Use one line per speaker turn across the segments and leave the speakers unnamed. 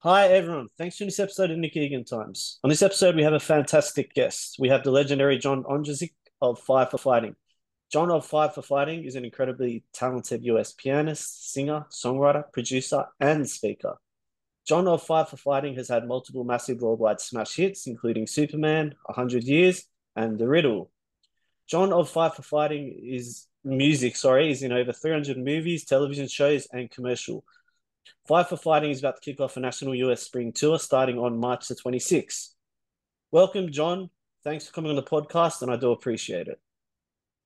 Hi, everyone. Thanks for this episode of Nick Egan Times. On this episode, we have a fantastic guest. We have the legendary John Ondrasik of Five for Fighting. John of Five for Fighting is an incredibly talented US pianist, singer, songwriter, producer, and speaker. John of Five for Fighting has had multiple massive worldwide smash hits, including Superman, 100 Years, and The Riddle. John of Five for Fighting is music, sorry, is in over 300 movies, television shows, and commercial. Five for Fighting is about to kick off a national US spring tour starting on March the 26th. Welcome, John. Thanks for coming on the podcast, and I do appreciate it.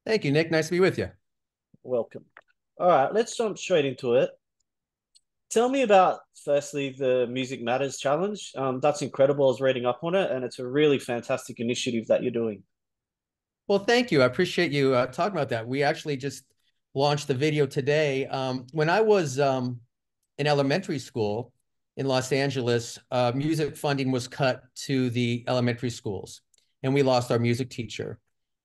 Thank you, Nick. Nice to be with you.
Welcome. All right, let's jump straight into it. Tell me about, firstly, the Music Matters Challenge. Um, that's incredible. I was reading up on it, and it's a really fantastic initiative that you're doing.
Well, thank you. I appreciate you uh, talking about that. We actually just launched the video today. Um, when I was um, in elementary school in Los Angeles, uh, music funding was cut to the elementary schools, and we lost our music teacher.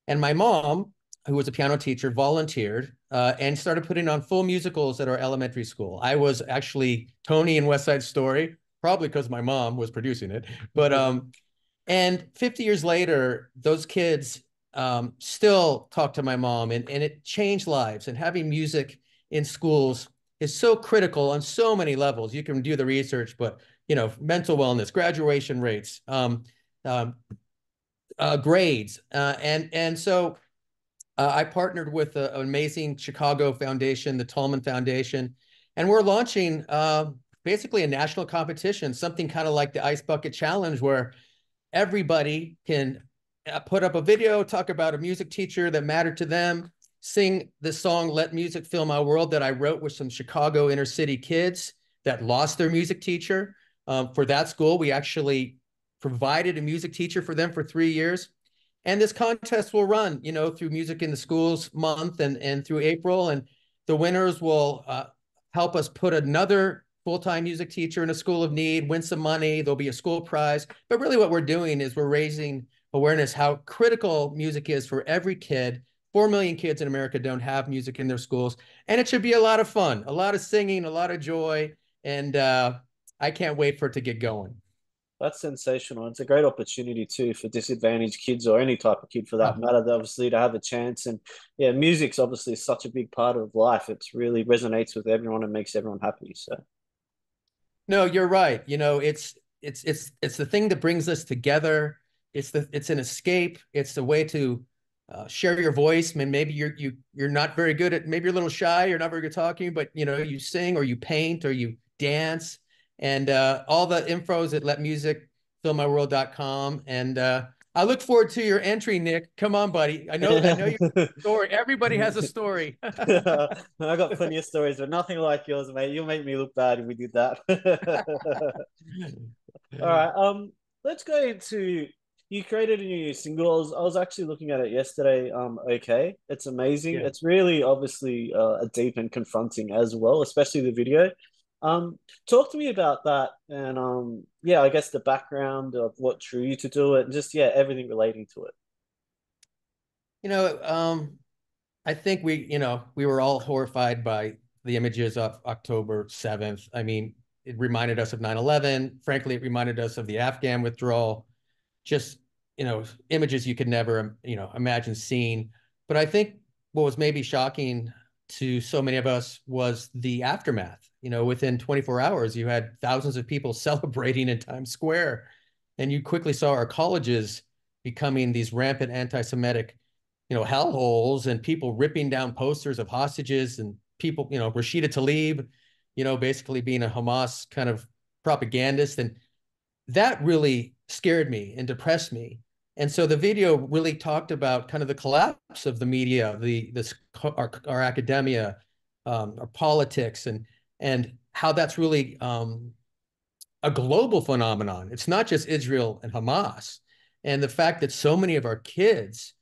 And my mom, who was a piano teacher, volunteered uh, and started putting on full musicals at our elementary school. I was actually Tony in West Side Story, probably because my mom was producing it. But um, and 50 years later, those kids um, still talk to my mom, and and it changed lives. And having music in schools is so critical on so many levels. You can do the research, but you know, mental wellness, graduation rates, um, um, uh, grades, uh, and and so uh, I partnered with an amazing Chicago foundation, the Tullman Foundation, and we're launching uh, basically a national competition, something kind of like the Ice Bucket Challenge, where everybody can uh, put up a video, talk about a music teacher that mattered to them, sing the song Let Music Fill My World that I wrote with some Chicago inner city kids that lost their music teacher. Um, for that school, we actually provided a music teacher for them for three years. And this contest will run, you know, through Music in the Schools month and, and through April. And the winners will uh, help us put another full-time music teacher in a school of need, win some money. There'll be a school prize. But really what we're doing is we're raising awareness how critical music is for every kid 4 million kids in America don't have music in their schools. And it should be a lot of fun, a lot of singing, a lot of joy. And uh, I can't wait for it to get going.
That's sensational. It's a great opportunity too for disadvantaged kids or any type of kid for that matter, obviously to have a chance. And yeah, music's obviously such a big part of life. It really resonates with everyone and makes everyone happy. So
no, you're right. You know, it's it's it's it's the thing that brings us together. It's the it's an escape. It's the way to uh, share your voice. I mean, maybe you're you you're not very good at maybe you're a little shy, you're not very good talking, but you know you sing or you paint or you dance, and uh, all the infos at letmusicfillmyworld.com. And uh, I look forward to your entry, Nick. Come on, buddy. I know I know your story. Everybody has a story.
I got plenty of stories, but nothing like yours, mate. You'll make me look bad if we did that. all right. Um, let's go into you created a new single. I was, I was actually looking at it yesterday. Um, okay, it's amazing. Yeah. It's really obviously uh, deep and confronting as well, especially the video. Um, talk to me about that, and um, yeah, I guess the background of what drew you to do it, and just yeah, everything relating to it.
You know, um, I think we, you know, we were all horrified by the images of October seventh. I mean, it reminded us of 9-11. Frankly, it reminded us of the Afghan withdrawal just you know images you could never you know imagine seeing. But i think what was maybe shocking to so many of us was the aftermath. You know within 24 hours you had thousands of people celebrating in times square and you quickly saw our colleges becoming these rampant anti-semitic you know hellholes and people ripping down posters of hostages and people you know rashida tlaib you know basically being a hamas kind of propagandist. And that really scared me and depressed me. And so the video really talked about kind of the collapse of the media, the this our, our academia, um, our politics, and and how that's really um, a global phenomenon. It's not just Israel and Hamas, and the fact that so many of our kids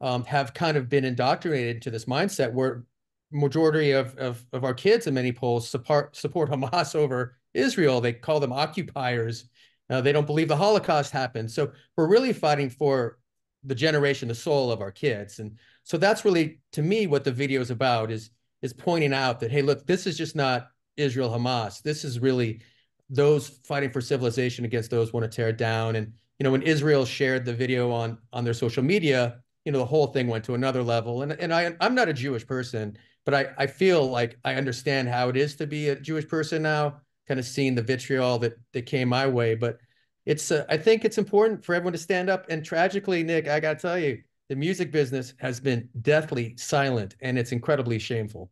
um, have kind of been indoctrinated into this mindset where majority of, of, of our kids in many polls support support Hamas over Israel. They call them occupiers uh, they don't believe the Holocaust happened. So we're really fighting for the generation, the soul of our kids. And so that's really, to me, what the video is about is, is pointing out that, hey, look, this is just not Israel Hamas. This is really those fighting for civilization against those want to tear it down. And you know, when Israel shared the video on on their social media, you know, the whole thing went to another level. And and I I'm not a Jewish person, but I I feel like I understand how it is to be a Jewish person now, kind of seeing the vitriol that that came my way. But it's uh, I think it's important for everyone to stand up. And tragically, Nick, I got to tell you, the music business has been deathly silent, and it's incredibly shameful.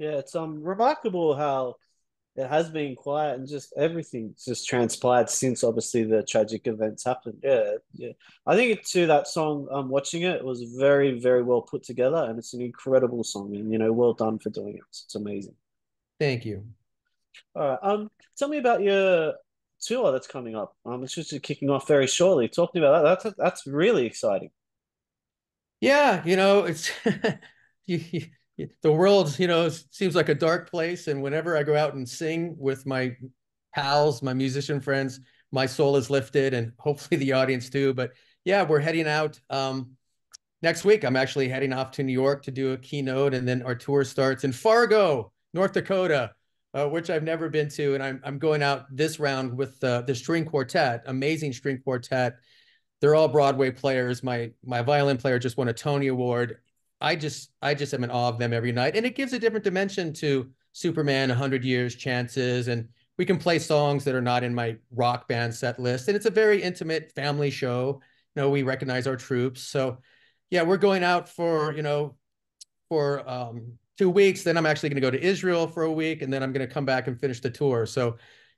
Yeah, it's um remarkable how it has been quiet and just everything just transpired since obviously the tragic events happened. Yeah, yeah. I think it, too that song, um, watching it, it was very, very well put together, and it's an incredible song, and you know, well done for doing it. It's amazing.
Thank you.
All right. Um, tell me about your tour that's coming up. Um, it's just kicking off very shortly. Talking about that, that's that's really exciting.
Yeah, you know, it's you, you the world, you know, seems like a dark place. And whenever I go out and sing with my pals, my musician friends, my soul is lifted, and hopefully the audience too. But yeah, we're heading out um, next week. I'm actually heading off to New York to do a keynote, and then our tour starts in Fargo, North Dakota, uh, which I've never been to. And I'm I'm going out this round with uh, the string quartet, amazing string quartet. They're all Broadway players. My my violin player just won a Tony Award I just I just am in awe of them every night, and it gives a different dimension to Superman, 100 Years, Chances, and we can play songs that are not in my rock band set list, and it's a very intimate family show. You know, we recognize our troops, so yeah, we're going out for you know for um, two weeks. Then I'm actually going to go to Israel for a week, and then I'm going to come back and finish the tour. So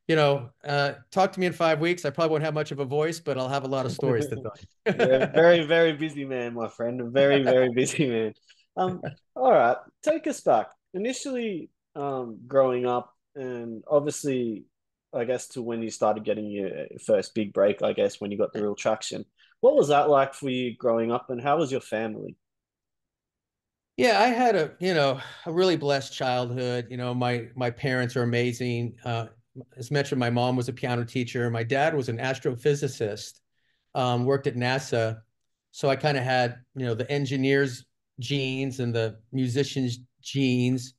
you know, uh, talk to me in five weeks. I probably won't have much of a voice, but I'll have a lot of stories to tell.
yeah, very, very busy man, my friend. Very, very busy man. Um, all right, take us back. Initially, um, growing up, and obviously, I guess to when you started getting your first big break. I guess when you got the real traction. What was that like for you growing up, and how was your family?
Yeah, I had a you know a really blessed childhood. You know, my my parents are amazing. Uh, as mentioned, my mom was a piano teacher. My dad was an astrophysicist, um, worked at NASA. So I kind of had, you know, the engineer's genes and the musician's genes.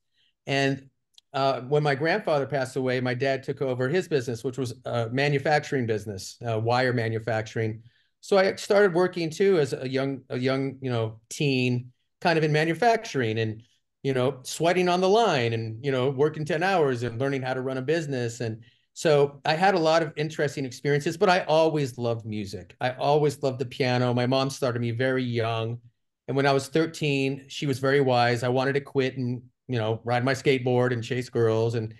And uh, when my grandfather passed away, my dad took over his business, which was a manufacturing business, uh, wire manufacturing. So I started working too as a young, a young, you know, teen, kind of in manufacturing and you know, sweating on the line and, you know, working 10 hours and learning how to run a business. And so I had a lot of interesting experiences, but I always loved music. I always loved the piano. My mom started me very young. And when I was 13, she was very wise. I wanted to quit and, you know, ride my skateboard and chase girls. And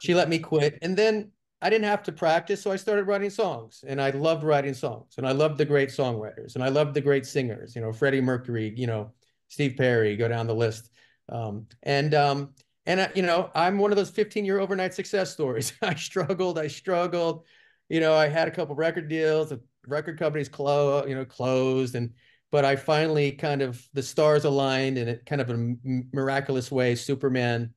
she let me quit. And then I didn't have to practice. So I started writing songs and I loved writing songs and I loved the great songwriters and I loved the great singers, you know, Freddie Mercury, you know, Steve Perry, go down the list. Um, and um, and uh, you know, I'm one of those 15 year overnight success stories. I struggled, I struggled. You know, I had a couple record deals, the record companies closed, you know, closed, and but I finally kind of the stars aligned, and it kind of a miraculous way, Superman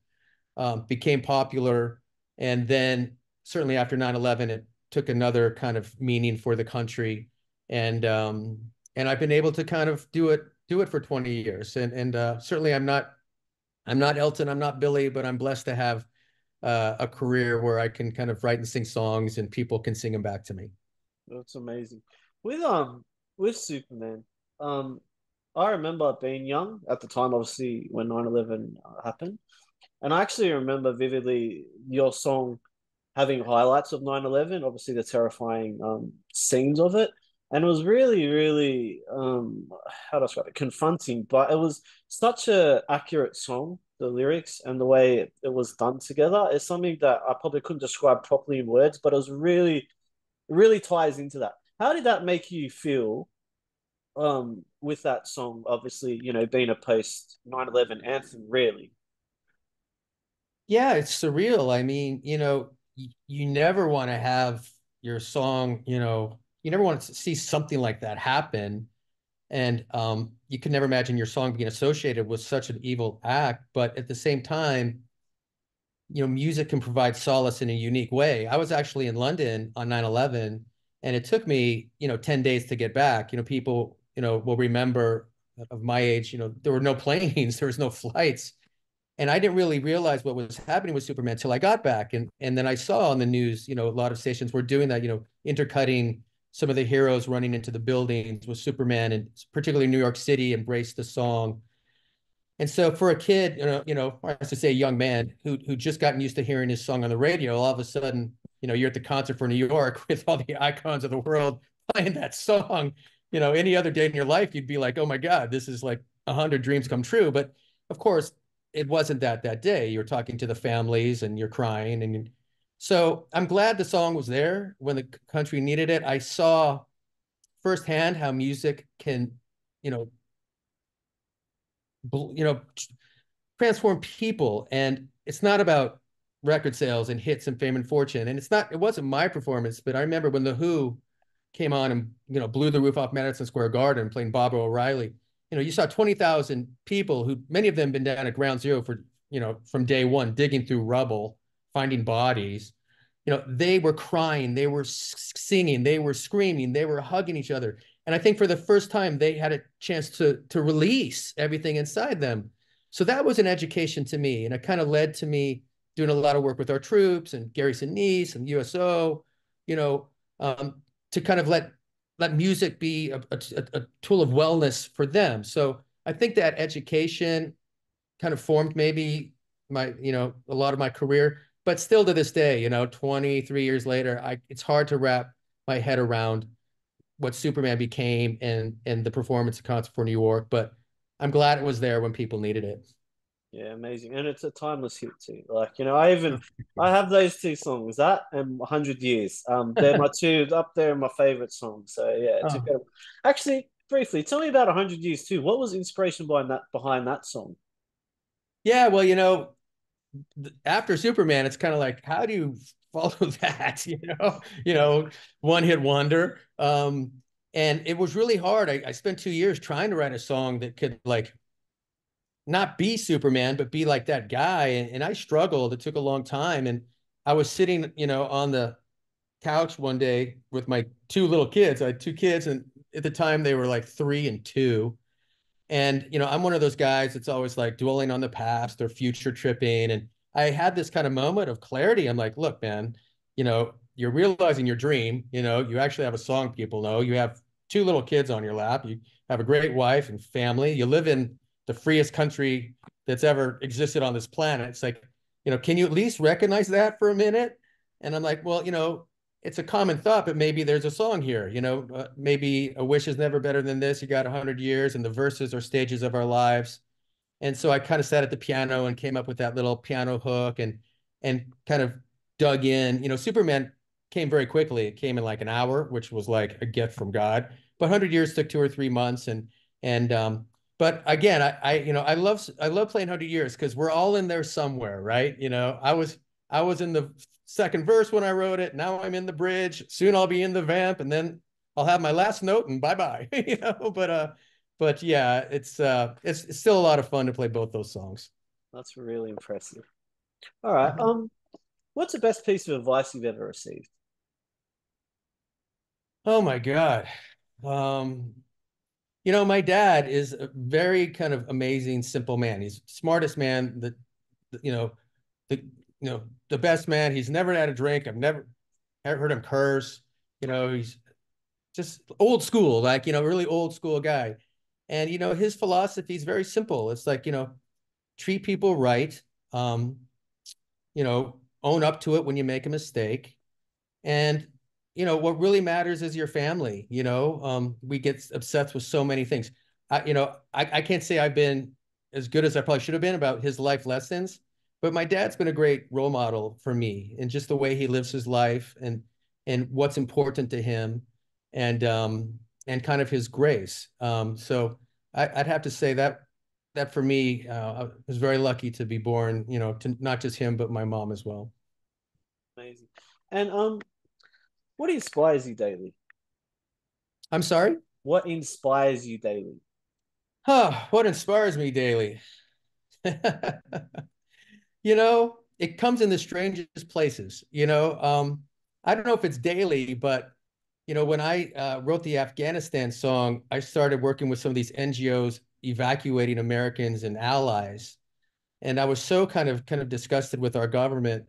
um, became popular, and then certainly after 9/11, it took another kind of meaning for the country, and um, and I've been able to kind of do it do it for 20 years, and and uh, certainly I'm not I'm not Elton, I'm not Billy, but I'm blessed to have uh, a career where I can kind of write and sing songs and people can sing them back to me.
That's amazing. With um with Superman, um I remember being young at the time, obviously when 9-11 happened. And I actually remember vividly your song having highlights of 9-11, obviously the terrifying um, scenes of it and it was really, really um, how do I describe it? Confronting, but it was such a accurate song. The lyrics and the way it, was done together is something that I probably couldn't describe properly in words, but it was really, really ties into that. How did that make you feel um, with that song? Obviously, you know, being a post 9-11 anthem, really.
Yeah, it's surreal. I mean, you know, you never want to have your song, you know, you never want to see something like that happen. And um, you can never imagine your song being associated with such an evil act. But at the same time, you know, music can provide solace in a unique way. I was actually in London on 9 11, and it took me, you know, 10 days to get back. You know, people, you know, will remember of my age, you know, there were no planes, there was no flights. and I didn't really realize what was happening with Superman until I got back, and and then I saw on the news, you know, a lot of stations were doing that, you know, intercutting some of the heroes running into the buildings with Superman, and particularly New York City embraced the song. And so for a kid, you know, you know, I have to say a young man who who just gotten used to hearing his song on the radio, all of a sudden, you know, you're at the concert for New York with all the icons of the world playing that song. You know, any other day in your life, you'd be like, oh my God, this is like a hundred dreams come true. But of course, it wasn't that that day. You're talking to the families and you're crying. And so I'm glad the song was there when the country needed it. I saw firsthand how music can, you know, you know, transform people. And it's not about record sales and hits and fame and fortune. And it's not, it wasn't my performance, but I remember when The Who came on and, you know, blew the roof off Madison Square Garden playing Baba O'Riley. you know, you saw 20,000 people who many of them been down at ground zero for, you know, from day one, digging through rubble, finding bodies. You know, they were crying, they were singing, they were screaming, they were hugging each other. And I think for the first time, they had a chance to, to release everything inside them. So that was an education to me. And it kind of led to me doing a lot of work with our troops and Gary Sinise and USO, you know, um, to kind of let let music be a, a, a, tool of wellness for them. So I think that education kind of formed maybe my, you know, a lot of my career, but still to this day, you know, 23 years later, I, it's hard to wrap my head around what Superman became and, and the performance of Concert for New York, but I'm glad it was there when people needed it.
Yeah, amazing, and it's a timeless hit too. Like you know, I even I have those two songs, that and Hundred Years. Um, they're my two up there, my favorite songs. So yeah, it's oh. actually briefly tell me about Hundred Years too. What was inspiration behind that behind that song?
Yeah, well, you know, after Superman, it's kind of like how do you follow that? You know, you know, one hit wonder. Um, and it was really hard. I, I spent two years trying to write a song that could like not be Superman, but be like that guy. And, and I struggled. It took a long time. And I was sitting, you know, on the couch one day with my two little kids. I had two kids, and at the time they were like three and two. And, you know, I'm one of those guys that's always like dwelling on the past or future tripping. And I had this kind of moment of clarity. I'm like, look, man, you know, you're realizing your dream. You know, you actually have a song people know. You have two little kids on your lap. You have a great wife and family. You live in the freest country that's ever existed on this planet. It's like, you know, can you at least recognize that for a minute? And I'm like, well, you know, it's a common thought, but maybe there's a song here. You know, uh, maybe a wish is never better than this. You got a 100 years, and the verses are stages of our lives. And so I kind of sat at the piano and came up with that little piano hook and and kind of dug in. You know, Superman came very quickly. It came in like an hour, which was like a gift from God. But 100 years took two or three months, and and um, but again, I, I, you know, I love, I love playing Hundred Years because we're all in there somewhere, right? You know, I was, I was in the second verse when I wrote it. Now I'm in the bridge. Soon I'll be in the vamp, and then I'll have my last note and bye bye. you know, but uh, but yeah, it's uh, it's, it's still a lot of fun to play both those songs.
That's really impressive. All right, mm-hmm. um, what's the best piece of advice you've ever received?
Oh my god, um, you know, my dad is a very kind of amazing, simple man. He's smartest man, the, you know, the you know the best man. He's never had a drink. I've never heard him curse. You know, he's just old school, like you know, really old school guy. And you know, his philosophy is very simple. It's like you know, treat people right. Um, you know, own up to it when you make a mistake, and you know what really matters is your family you know um, we get obsessed with so many things I, you know I, I can't say i've been as good as i probably should have been about his life lessons but my dad's been a great role model for me and just the way he lives his life and and what's important to him and um and kind of his grace um so I, would have to say that that for me uh, i was very lucky to be born you know to not just him but my mom as well
amazing and um what inspires you daily?
I'm sorry?
What inspires you daily?
Huh, what inspires me daily? you know, it comes in the strangest places. You know, um, I don't know if it's daily, but you know, when I uh, wrote the Afghanistan song, I started working with some of these NGOs evacuating Americans and allies. and I was so kind of kind of disgusted with our government.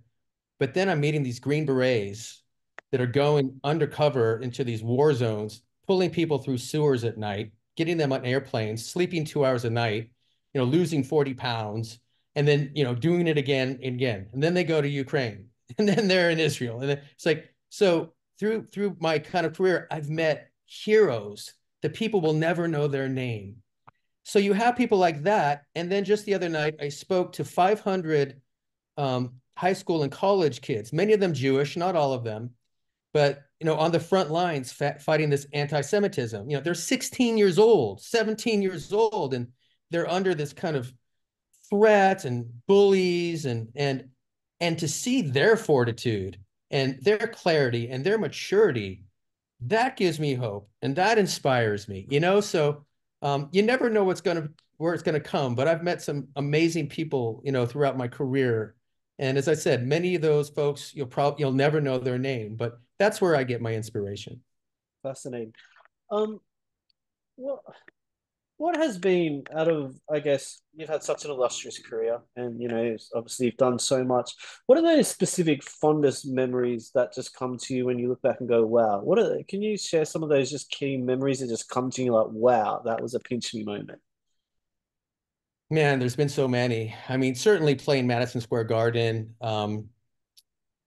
But then I'm meeting these Green Berets that are going undercover into these war zones, pulling people through sewers at night, getting them on airplanes, sleeping two hours a night, you know, losing 40 pounds, and then, you know, doing it again and again. And then they go to Ukraine and then they're in Israel. And then, it's like, so through through my kind of career, I've met heroes that people will never know their name. So you have people like that. And then just the other night, I spoke to 500 um, high school and college kids, many of them Jewish, not all of them, but you know, on the front lines fighting this anti-Semitism. You know, they're 16 years old, 17 years old, and they're under this kind of threats and bullies and and and to see their fortitude and their clarity and their maturity that gives me hope and that inspires me you know? So um, you never know what's going to where it's going to come but i've met some amazing people you know throughout my career. And as i said many of those folks you'll probably you'll never know their name but that's where i get my inspiration.
Fascinating. Um well what has been out of i guess you've had such an illustrious career and you know obviously you've done so much. What are those specific fondest memories that just come to you when you look back and go wow. What are can you share some of those just key memories that just come to you like wow that was a pinch me moment
man there's been so many. I mean certainly playing madison square garden um,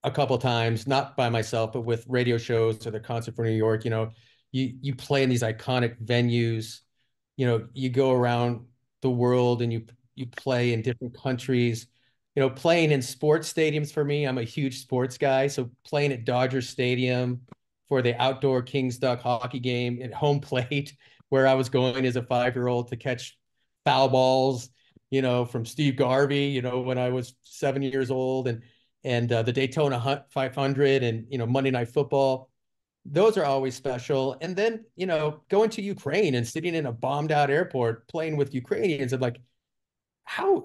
a couple times not by myself but with radio shows or the concert for new york you know you you play in these iconic venues you know you go around the world and you you play in different countries. You know playing in sports stadiums for me i'm a huge sports guy. So playing at dodger stadium for the outdoor kings duck hockey game at home plate where i was going as a five year old to catch foul balls you know from steve garvey you know when i was seven years old and and uh, the daytona 500 and you know monday night football those are always special. And then, you know, going to Ukraine and sitting in a bombed out airport playing with Ukrainians, I'm like, how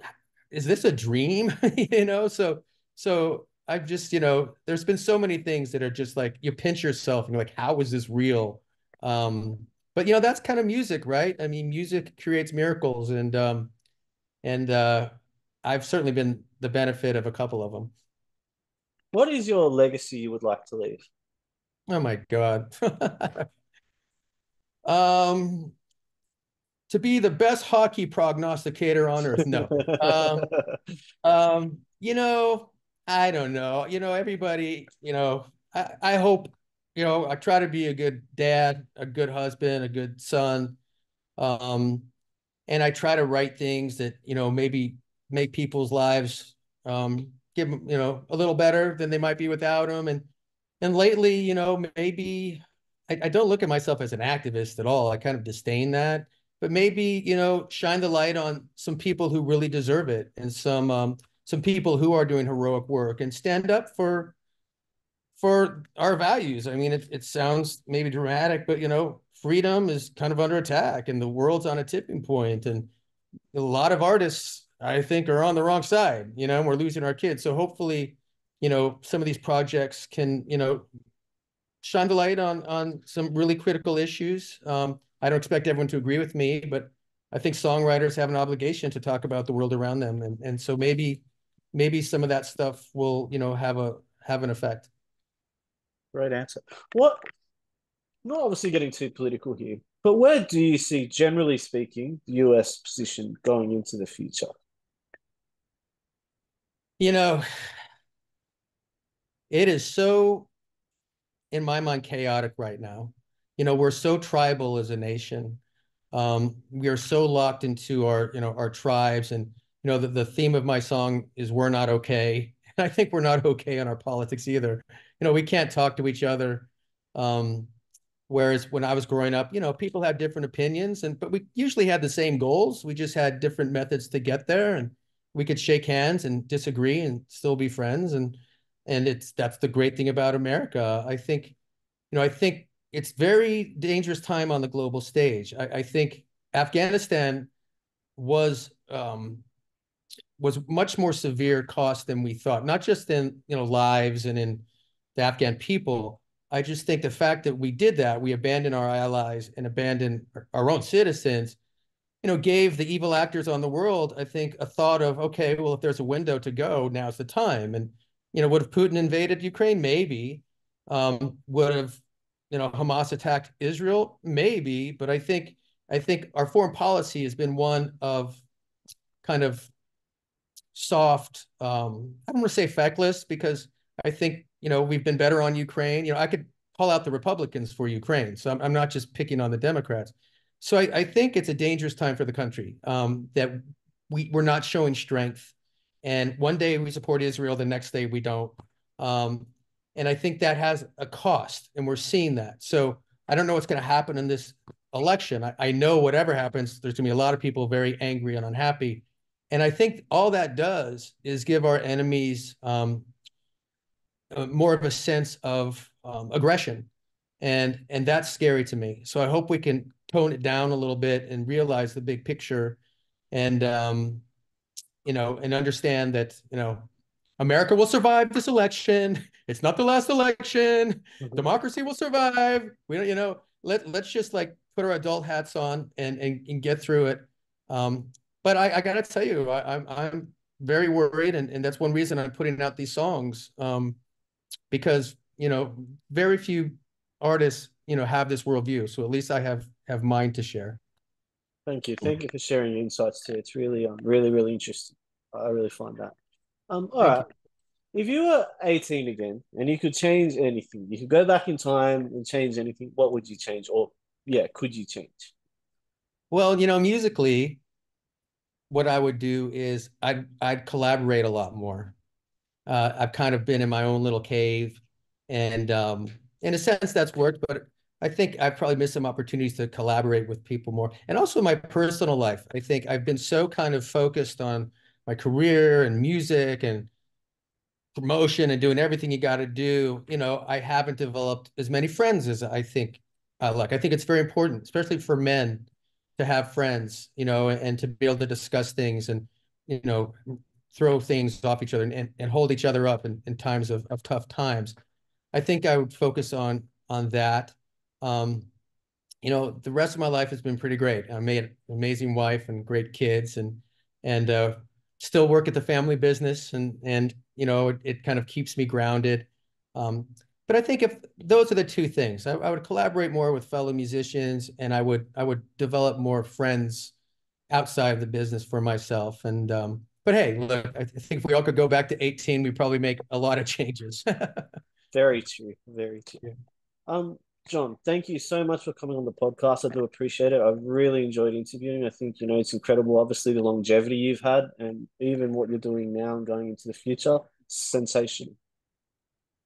is this a dream? you know, so so I've just, you know, there's been so many things that are just like you pinch yourself and you're like, how is this real? Um, but you know, that's kind of music, right? I mean, music creates miracles and um and uh I've certainly been the benefit of a couple of them.
What is your legacy you would like to leave?
Oh my God. um, to be the best hockey prognosticator on earth. No. um, um, you know, I don't know. You know, everybody, you know, I, I hope, you know, I try to be a good dad, a good husband, a good son. Um, and I try to write things that, you know, maybe make people's lives um give them, you know, a little better than they might be without them. And and lately, you know, maybe I, I, don't look at myself as an activist at all. I kind of disdain that. But maybe, you know, shine the light on some people who really deserve it and some um, some people who are doing heroic work and stand up for for our values. I mean, it, it sounds maybe dramatic, but you know, freedom is kind of under attack and the world's on a tipping point and a lot of artists I think are on the wrong side, you know, and we're losing our kids. So hopefully you know, some of these projects can, you know, shine the light on on some really critical issues. Um, I don't expect everyone to agree with me, but I think songwriters have an obligation to talk about the world around them, and and so maybe maybe some of that stuff will, you know, have a have an effect.
Right answer. What? Not obviously getting too political here, but where do you see, generally speaking, the U.S. position going into the future?
You know, it is so, in my mind, chaotic right now. You know, we're so tribal as a nation. Um, we are so locked into our, you know, our tribes. And, you know, the, the theme of my song is we're not okay. And I think we're not okay on our politics either. You know, we can't talk to each other. Um, whereas when I was growing up, you know, people had different opinions and but we usually had the same goals. We just had different methods to get there and we could shake hands and disagree and still be friends. And and it's that's the great thing about America. I think, you know, I think it's very dangerous time on the global stage. I, I think Afghanistan was um, was much more severe cost than we thought, not just in you know lives and in the Afghan people. I just think the fact that we did that, we abandoned our allies and abandoned our own citizens, you know, gave the evil actors on the world, I think, a thought of, okay, well, if there's a window to go, now's the time. And, you know, would have Putin invaded Ukraine? Maybe. Um, would have, you know, Hamas attacked Israel? Maybe. But I think, I think our foreign policy has been one of kind of soft, um, I don't want to say feckless because I think, you know, we've been better on Ukraine. You know, I could call out the Republicans for Ukraine. So I'm, I'm not just picking on the Democrats. So I, I think it's a dangerous time for the country um, that we, we're not showing strength. And one day we support Israel, the next day we don't. Um, and I think that has a cost, and we're seeing that. So I don't know what's going to happen in this election. I, I know whatever happens, there's going to be a lot of people very angry and unhappy. And I think all that does is give our enemies um, uh, more of a sense of um, aggression, and and that's scary to me. So I hope we can tone it down a little bit and realize the big picture and um, you know and understand that you know america will survive this election it's not the last election mm-hmm. democracy will survive we don't you know let, let's just like put our adult hats on and and, and get through it um, but i, I gotta tell you I, am I'm, I'm very worried and, and that's one reason i'm putting out these songs um, because you know very few artists you know have this worldview so at least i have have mine to share.
Thank you. Thank you for sharing your insights too. It's really, um, really, really interesting. I really find that. Um, all Thank right. You. If you were 18 again and you could change anything, you could go back in time and change anything, what would you change? Or, yeah, could you change?
Well, you know, musically, what I would do is I'd, I'd collaborate a lot more. Uh, I've kind of been in my own little cave and um, in a sense that's worked, but I think I've probably missed some opportunities to collaborate with people more. And also my personal life. I think I've been so kind of focused on my career and music and promotion and doing everything you got to do. You know, I haven't developed as many friends as I think I like. I think it's very important, especially for men to have friends, you know, and to be able to discuss things and, you know, throw things off each other and, and hold each other up in, in times of, of tough times. I think I would focus on on that um, you know, the rest of my life has been pretty great. I made an amazing wife and great kids and, and, uh, still work at the family business and, and, you know, it, it kind of keeps me grounded. Um, but I think if those are the two things, I, I, would collaborate more with fellow musicians and I would, I would develop more friends outside of the business for myself. And, um, but hey, look, I think if we all could go back to 18, we'd probably make a lot of changes.
very true. Very true. Um, John, thank you so much for coming on the podcast. I do appreciate it. I really enjoyed interviewing. I think, you know, it's incredible, obviously, the longevity you've had and even what you're doing now and going into the future. sensational.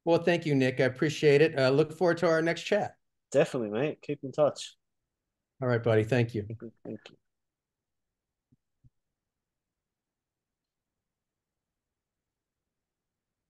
Well, thank you, Nick. I appreciate it. Uh, look forward to our next chat.
Definitely, mate. Keep in touch.
All right, buddy. Thank you.
Thank you.